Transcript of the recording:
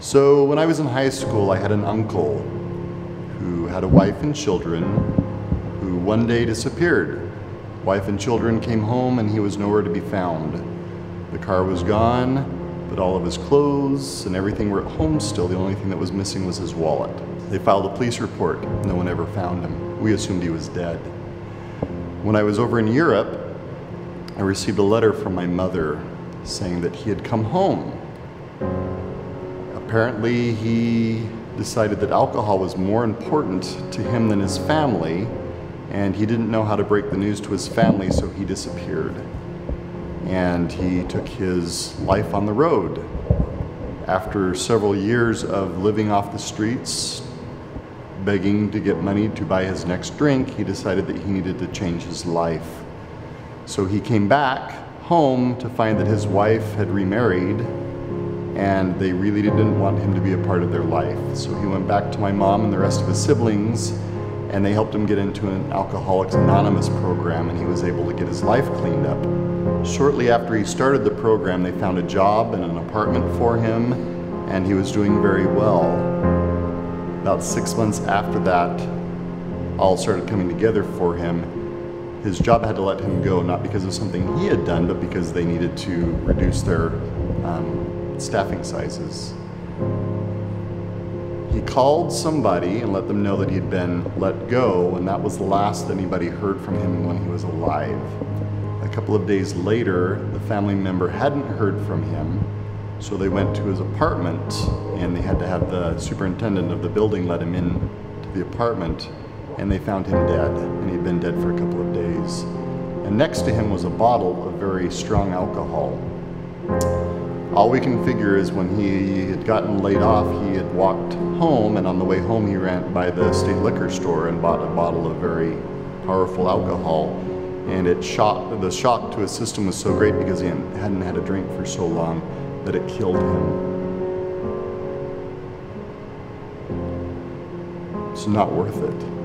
So when I was in high school, I had an uncle who had a wife and children who one day disappeared. Wife and children came home and he was nowhere to be found. The car was gone, but all of his clothes and everything were at home still. The only thing that was missing was his wallet. They filed a police report. No one ever found him. We assumed he was dead. When I was over in Europe, I received a letter from my mother saying that he had come home. Apparently, he decided that alcohol was more important to him than his family, and he didn't know how to break the news to his family, so he disappeared. And he took his life on the road. After several years of living off the streets, begging to get money to buy his next drink, he decided that he needed to change his life. So he came back home to find that his wife had remarried and they really didn't want him to be a part of their life. So he went back to my mom and the rest of his siblings and they helped him get into an Alcoholics Anonymous program and he was able to get his life cleaned up. Shortly after he started the program, they found a job and an apartment for him and he was doing very well. About six months after that, all started coming together for him. His job had to let him go, not because of something he had done, but because they needed to reduce their um, staffing sizes. He called somebody and let them know that he'd been let go, and that was the last anybody heard from him when he was alive. A couple of days later, the family member hadn't heard from him, so they went to his apartment and they had to have the superintendent of the building let him in to the apartment, and they found him dead, and he'd been dead for a couple of days. And next to him was a bottle of very strong alcohol. All we can figure is when he had gotten laid off, he had walked home, and on the way home, he ran by the state liquor store and bought a bottle of very powerful alcohol. And it shocked, the shock to his system was so great because he hadn't had a drink for so long that it killed him. It's not worth it.